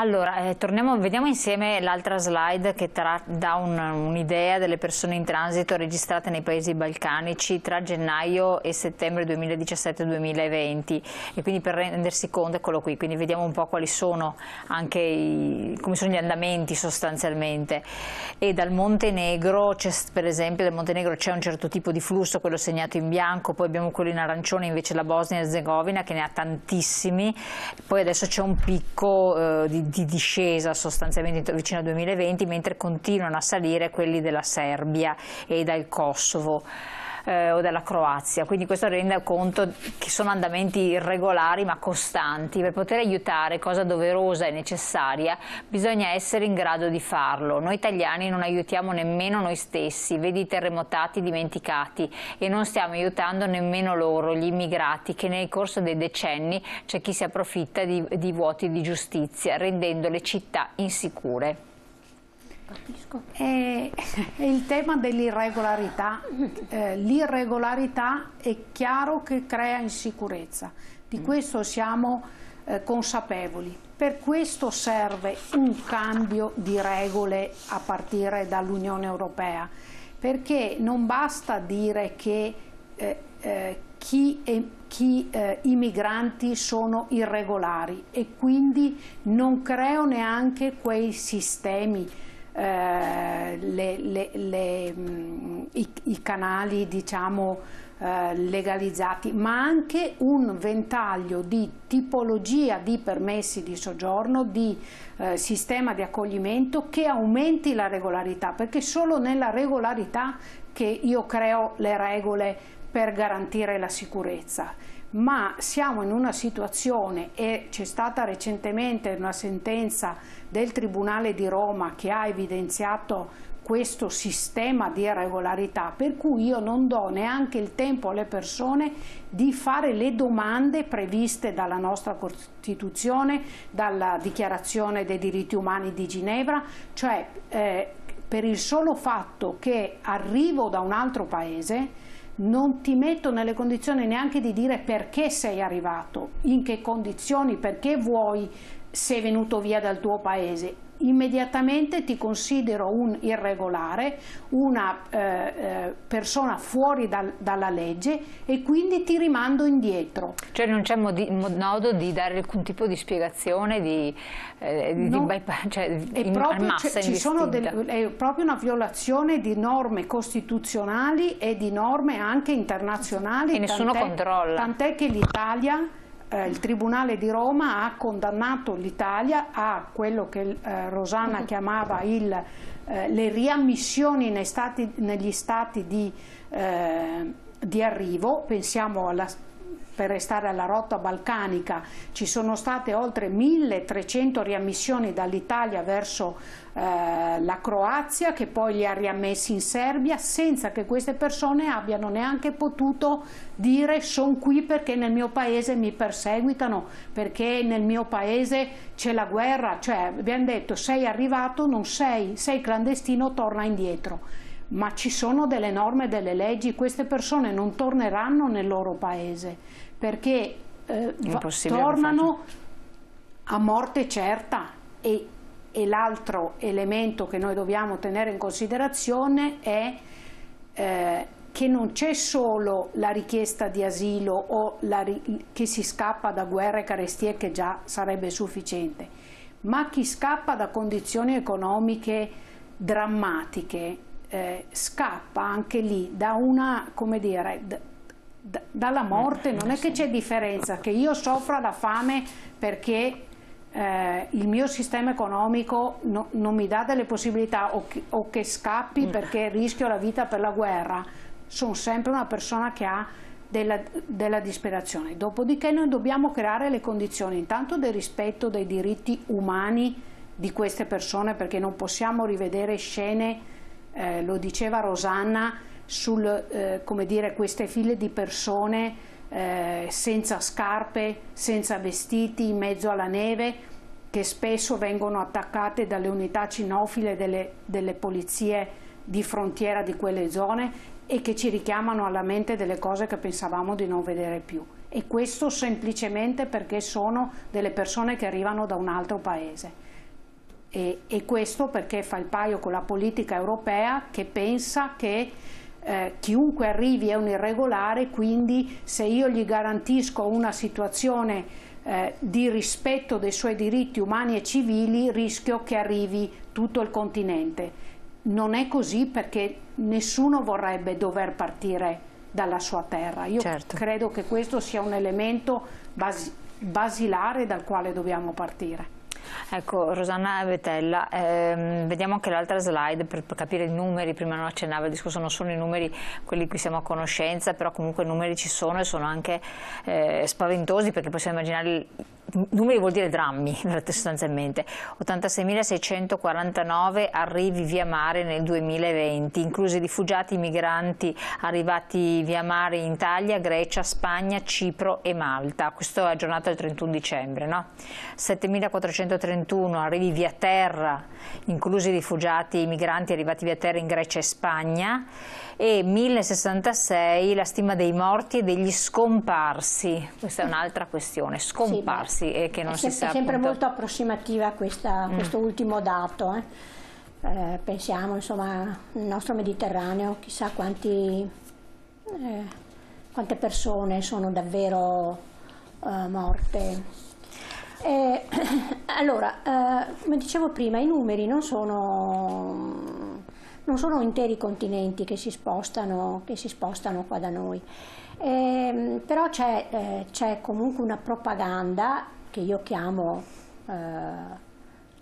Allora, eh, torniamo, vediamo insieme l'altra slide che dà un'idea un delle persone in transito registrate nei paesi balcanici tra gennaio e settembre 2017-2020 e quindi per rendersi conto, eccolo qui, quindi vediamo un po' quali sono anche i, come sono gli andamenti sostanzialmente. E dal Montenegro, per esempio dal Montenegro c'è un certo tipo di flusso, quello segnato in bianco, poi abbiamo quello in arancione invece la Bosnia e Herzegovina che ne ha tantissimi, poi adesso c'è un picco eh, di di, discesa sostanzialmente vicino al 2020, mentre continuano a salire quelli della Serbia e dal Kosovo eh, o della Croazia, quindi questo rende conto che sono andamenti irregolari ma costanti. Per poter aiutare, cosa doverosa e necessaria, bisogna essere in grado di farlo. Noi italiani non aiutiamo nemmeno noi stessi, vedi i terremotati dimenticati e non stiamo aiutando nemmeno loro, gli immigrati, che nel corso dei decenni c'è chi si approfitta di, di vuoti di giustizia, rendendo le città insicure. È, è il tema dell'irregolarità. Eh, l'irregolarità è chiaro che crea insicurezza, di mm. questo siamo eh, consapevoli. Per questo serve un cambio di regole a partire dall'Unione Europea, perché non basta dire che eh, eh chi, è, chi eh, i migranti sono irregolari e quindi non creo neanche quei sistemi eh, le, le, le, mm, i, i, canali diciamo, eh, legalizzati, ma anche un ventaglio di tipologia di permessi di soggiorno, di eh, sistema di accoglimento che aumenti la regolarità, perché solo nella regolarità che io creo le regole per garantire la sicurezza ma siamo in una situazione e c'è stata recentemente una sentenza del Tribunale di Roma che ha evidenziato questo sistema di irregolarità per cui io non do neanche il tempo alle persone di fare le domande previste dalla nostra Costituzione, dalla Dichiarazione dei diritti umani di Ginevra, cioè eh, per il solo fatto che arrivo da un altro paese non ti metto nelle condizioni neanche di dire perché sei arrivato, in che condizioni, perché vuoi, sei venuto via dal tuo paese immediatamente ti considero un irregolare, una eh, eh, persona fuori dal, dalla legge e quindi ti rimando indietro. Cioè non c'è modo di dare alcun tipo di spiegazione di, eh, no, di cioè, in, proprio, ci sono del, è proprio una violazione di norme costituzionali e di norme anche internazionali. E nessuno controlla. Tant'è che l'Italia eh, il Tribunale di Roma ha condannato l'Italia a quello che eh, Rosanna chiamava il, eh, le riammissioni stati, negli stati di, eh, di arrivo, pensiamo alla per restare alla rotta balcanica. Ci sono state oltre 1300 riammissioni dall'Italia verso eh, la Croazia che poi li ha riammessi in Serbia senza che queste persone abbiano neanche potuto dire sono qui perché nel mio paese mi perseguitano, perché nel mio paese c'è la guerra, cioè abbiamo detto sei arrivato, non sei, sei clandestino, torna indietro ma ci sono delle norme, delle leggi, queste persone non torneranno nel loro paese perché eh, tornano a morte certa e, e l'altro elemento che noi dobbiamo tenere in considerazione è eh, che non c'è solo la richiesta di asilo o che si scappa da guerre e carestie che già sarebbe sufficiente, ma chi scappa da condizioni economiche drammatiche eh, scappa anche lì da una, come dire, dalla morte, non è che c'è differenza, che io soffra la fame perché eh, il mio sistema economico no, non mi dà delle possibilità o che, o che, scappi mm. perché rischio la vita per la guerra, sono sempre una persona che ha della, della disperazione. Dopodiché noi dobbiamo creare le condizioni intanto del rispetto dei diritti umani di queste persone perché non possiamo rivedere scene, eh, lo diceva Rosanna, su eh, queste file di persone eh, senza scarpe, senza vestiti, in mezzo alla neve, che spesso vengono attaccate dalle unità cinofile delle, delle polizie di frontiera di quelle zone e che ci richiamano alla mente delle cose che pensavamo di non vedere più. E questo semplicemente perché sono delle persone che arrivano da un altro paese. E, e, questo perché fa il paio con la politica europea che pensa che eh, chiunque arrivi è un irregolare, quindi se io gli garantisco una situazione eh, di rispetto dei suoi diritti umani e civili, rischio che arrivi tutto il continente. Non è così perché nessuno vorrebbe dover partire dalla sua terra. Io certo. credo che questo sia un elemento basi basilare dal quale dobbiamo partire. Ecco, Rosanna Vetella, ehm, vediamo anche l'altra slide per, per, capire i numeri, prima non accennava il discorso, non sono i numeri quelli di cui siamo a conoscenza, però comunque i numeri ci sono e sono anche eh, spaventosi perché possiamo immaginare numeri vuol dire drammi sostanzialmente, 86.649 arrivi via mare nel 2020, inclusi rifugiati migranti arrivati via mare in Italia, Grecia, Spagna, Cipro e Malta, questo è aggiornato al 31 dicembre, no? 7.431 arrivi via terra, inclusi rifugiati e migranti arrivati via terra in Grecia e Spagna. E 1066 la stima dei morti e degli scomparsi, questa è un'altra questione, scomparsi. Sì, sì, e che non si sa. È sempre appunto... molto approssimativa questa, mm. questo ultimo dato. Eh. Eh, pensiamo insomma al nostro Mediterraneo, chissà quanti, eh, quante persone sono davvero eh, morte. Eh, allora, eh, come dicevo prima, i numeri non sono, non sono interi continenti che si spostano, che si spostano qua da noi. Eh, però c'è, eh, comunque una propaganda che io chiamo eh,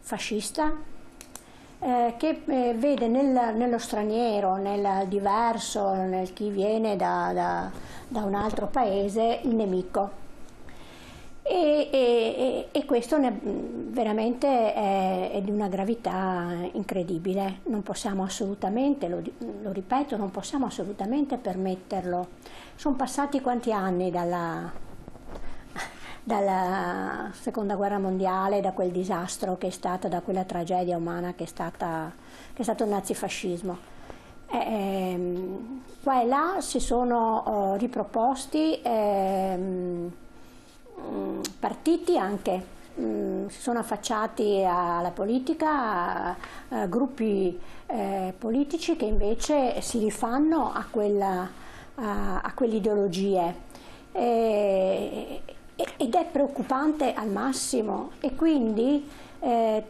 fascista, eh, che eh, vede nel, nello straniero, nel diverso, nel chi viene da, da, da un altro paese, il nemico. E, e, e, questo ne, veramente è, è, di una gravità incredibile, non possiamo assolutamente, lo, lo ripeto, non possiamo assolutamente permetterlo. Sono passati quanti anni dalla, dalla seconda guerra mondiale, da quel disastro che è stato, da quella tragedia umana che è, stata, che è stato il nazifascismo. Eh, qua e là si sono oh, riproposti eh, partiti anche, mh, si sono affacciati alla politica, a, a gruppi eh, politici che invece si rifanno a, quella, a, a quell'ideologie. E, ed è preoccupante al massimo e quindi eh,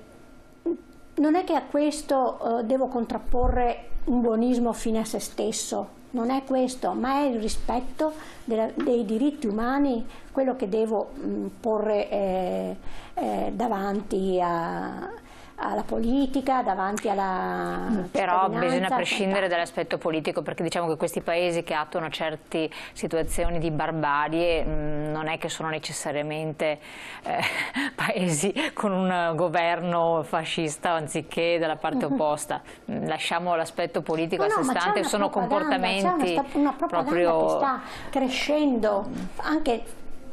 non è che a questo eh, devo contrapporre un buonismo fine a se stesso, non è questo, ma è il rispetto della, dei diritti umani quello che devo mh, porre eh, eh davanti a, alla politica, davanti alla Però bisogna prescindere dall'aspetto politico perché diciamo che questi paesi che attuano certe situazioni di barbarie mh, mm, non è che sono necessariamente eh, paesi con un governo fascista anziché dalla parte opposta. Mm, lasciamo l'aspetto politico no, a sé stante, sono comportamenti una, una proprio... che sta crescendo anche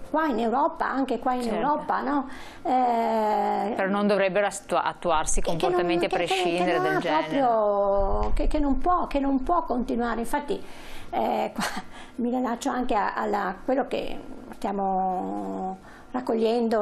qua in Europa, anche qua in certo. Europa, no? Eh, Però non dovrebbero attuarsi comportamenti non, a prescindere che, che del genere. Proprio, che, che, non può, che non può continuare, infatti eh, qua, mi rilascio anche a, a quello che stiamo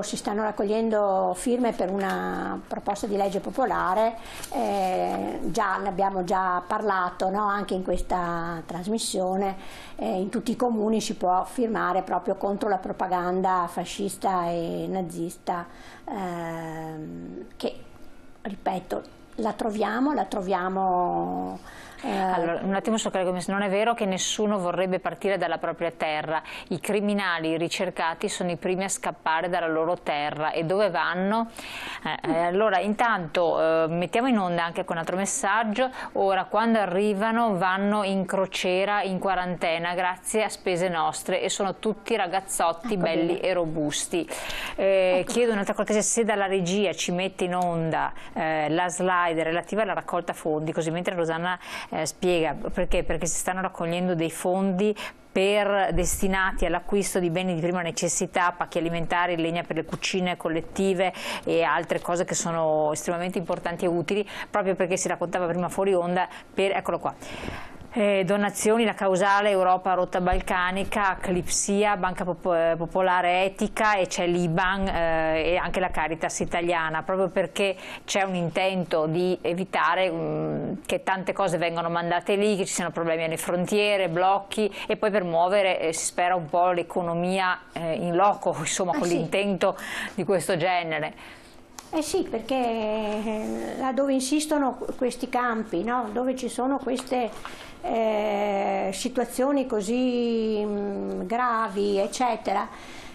si stanno raccogliendo firme per una proposta di legge popolare, eh, già, ne abbiamo già parlato no? anche in questa trasmissione, eh, in tutti i comuni si può firmare proprio contro la propaganda fascista e nazista eh, che, ripeto, la troviamo, la troviamo eh... Allora, un attimo so che non è vero che nessuno vorrebbe partire dalla propria terra, i criminali ricercati sono i primi a scappare dalla loro terra e dove vanno? Eh, eh, allora intanto eh, mettiamo in onda anche con un altro messaggio, ora quando arrivano vanno in crociera in quarantena grazie a spese nostre e sono tutti ragazzotti ecco belli bene. e robusti. Eh, ecco. Chiedo un'altra cosa, se dalla regia ci mette in onda eh, la slide relativa alla raccolta fondi, così mentre Rosanna eh, spiega perché? Perché si stanno raccogliendo dei fondi per, destinati all'acquisto di beni di prima necessità, pacchi alimentari, legna per le cucine collettive e altre cose che sono estremamente importanti e utili, proprio perché si raccontava prima fuori onda, per, eccolo qua, Eh, donazioni, la causale Europa Rotta Balcanica, Clipsia, Banca eh, Popolare Etica e c'è l'IBAN eh, e anche la Caritas italiana, proprio perché c'è un intento di evitare mh, mm, che tante cose vengano mandate lì, che ci siano problemi alle frontiere, blocchi e poi per muovere eh, si spera un po' l'economia eh, in loco, insomma, con sì. l'intento di questo genere. Eh sì, perché eh, laddove insistono questi campi, no? dove ci sono queste eh, situazioni così mh, mm, gravi, eccetera,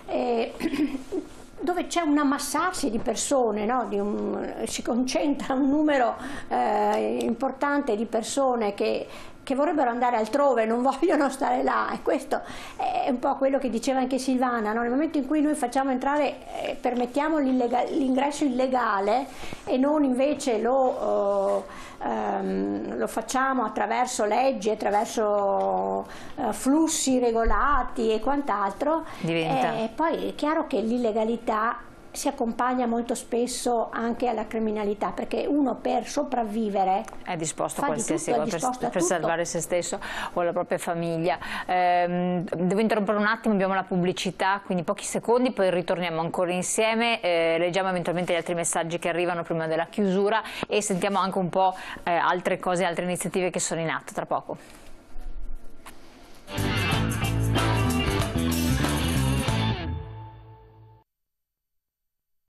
eh, dove c'è un ammassarsi di persone, no? di un, si concentra un numero eh, importante di persone che che vorrebbero andare altrove, non vogliono stare là e questo è un po' quello che diceva anche Silvana, no? nel momento in cui noi facciamo entrare, eh, permettiamo l'ingresso illegale e non invece lo, uh, um, lo facciamo attraverso leggi, attraverso uh, flussi regolati e quant'altro, eh, poi è chiaro che l'illegalità si accompagna molto spesso anche alla criminalità perché uno per sopravvivere è disposto a qualsiasi cosa per, per salvare se stesso o la propria famiglia. Eh, devo interrompere un attimo, abbiamo la pubblicità, quindi pochi secondi, poi ritorniamo ancora insieme, eh, leggiamo eventualmente gli altri messaggi che arrivano prima della chiusura e sentiamo anche un po' eh, altre cose, altre iniziative che sono in atto tra poco.